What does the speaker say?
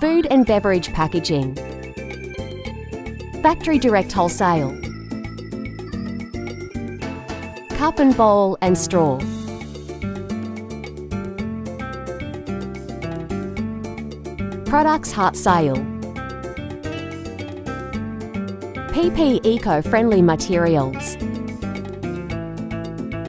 Food and beverage packaging. Factory direct wholesale. Cup and bowl and straw. Products Heart Sale. PP Eco-friendly materials.